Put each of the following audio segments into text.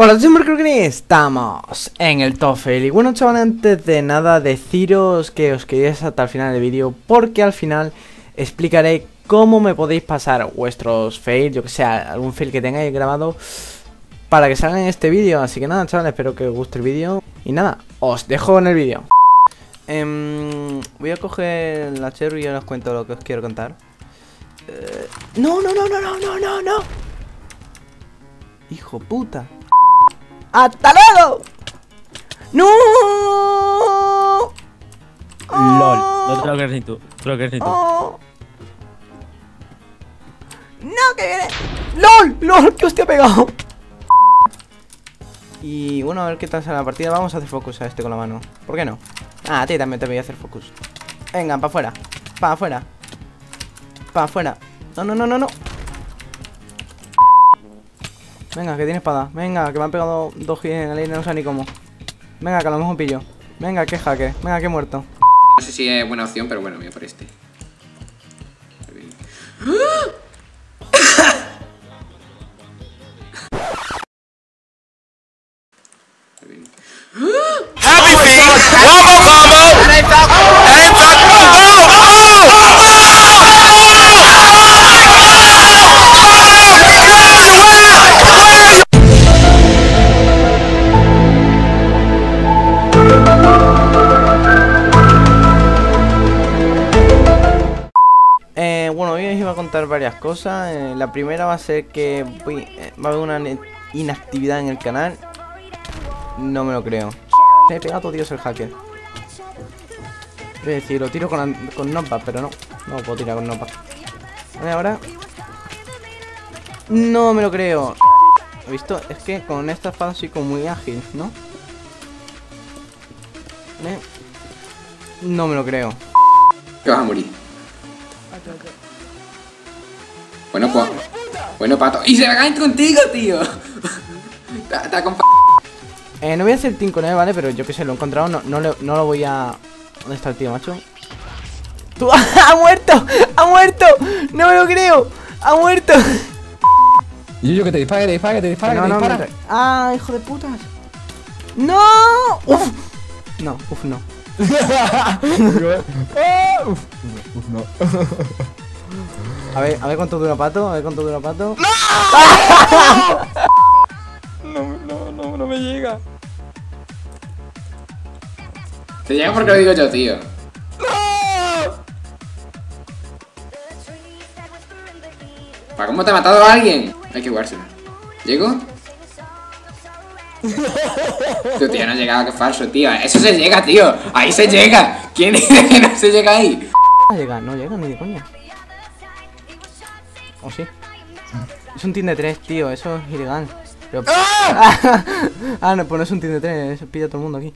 Hola, soy Marco y estamos en el TOEFL Y bueno chavales, antes de nada deciros que os quedéis hasta el final del vídeo Porque al final explicaré cómo me podéis pasar vuestros fails Yo que sea, algún fail que tengáis grabado Para que salga en este vídeo. Así que nada chavales, espero que os guste el vídeo. Y nada, os dejo en el vídeo. Em, Voy a coger la cherry y os cuento lo que os quiero contar. Eh, No, no, no, no, no, no, no, no. Hijo puta ¡Hasta luego! ¡No! LOL, no te lo crees ni tú, te lo crees ni tú. Oh. ¡No, que viene! ¡LOL! ¡LOL! ¡Que hostia ha pegado! Y bueno, a ver qué tal sale la partida. Vamos a hacer focus a este con la mano. ¿Por qué no? Ah, a ti también te voy a hacer focus. Venga, para afuera. Para afuera. Para afuera. No, no, no, no, no. Venga, que tiene espada. Venga, que me han pegado dos hits en el aire, no sé ni cómo. Venga, que a lo mejor pillo. Venga, que jaque. Venga, que he muerto. No sé si es buena opción, pero bueno, voy a por este. cosas. Eh, la primera va a ser que voy- eh, va a haber una inactividad en el canal. No me lo creo. Me he pegado Dios el hacker. Es decir, lo tiro con, con knockback, pero no. No lo puedo tirar con. A ver, ahora. No me lo creo. ¿He visto? Es que con esta espada soy como muy ágil, ¿no? Eh, No me lo creo. Que vas a morir. Bueno, pues. Bueno, pato. ¡Y se va a caer contigo, tío! Está, está con. Eh, no voy a hacer team con él, ¿vale? Pero yo que sé, lo he encontrado, no, no, le- no lo voy a... ¿Dónde está el tío, macho? ¡Tú! ¡Ha muerto! ¡Ha muerto! ¡No me lo creo! ¡Ha muerto! Y yo que te dispara, que te dispara, que te dispara, no, que te no, dispara. me- ¡Ah, hijo de putas! ¡No! ¡Uf! No, uf, no. Ah, uf, uf, no. A ver, a ver cuánto dura pato, a ver cuánto dura pato. No, no, no, no me llega. Te llega porque lo digo yo, tío. ¿Para cómo te ha matado a alguien? Hay que jugársela. ¿Llego? Tío, tío, no llegaba, que falso, tío. Eso se llega, tío. Ahí se llega. ¿Quién dice que no se llega ahí? No llega, no llega ni de coña. ¿O sí? Es un team de 3, tío, eso es ilegal. Pero... ah, no, pues no es un team de 3, pilla a todo el mundo aquí.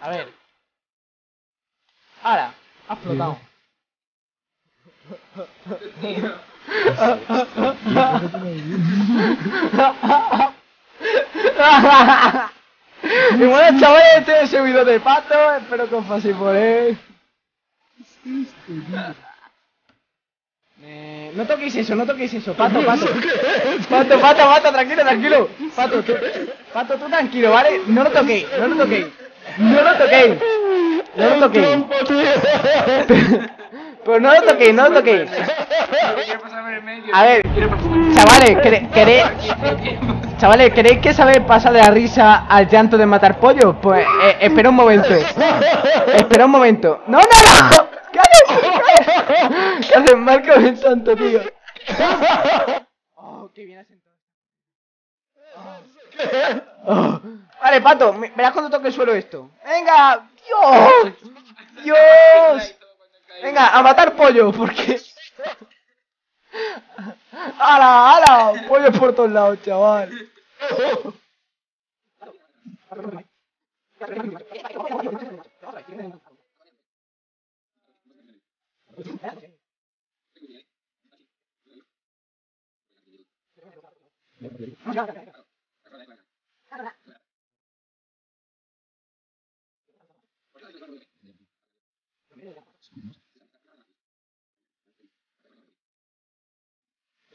A ver. Ahora, ha explotado. y bueno, chavales, este es el video de pato. Espero que os paséis por él. Eh, no toquéis eso, no toquéis eso, pato, pato. Pato, pato, pato, tranquilo, tranquilo. Pato, tú, pato, tú tranquilo, ¿vale? No lo toquéis, no lo toquéis. No lo toquéis. No lo toquéis. Pero no lo toquéis, no lo toquéis. A ver, chavales, ¿quere- ¿queréis, chavales, ¿queréis que saber pasar de la risa al llanto de matar pollos? Pues eh, espera un momento. Espera un momento. ¡No, no, no! ¿Qué haces? ¿Qué haces, Marco el santo, tío? Oh, qué bien asentado. Oh. Vale, pato, verás cuando toque el suelo esto. ¡Venga! ¡Dios! ¡Dios! Venga, a matar pollo, porque. ¡Hala, hala! Pollo por todos lados, chaval.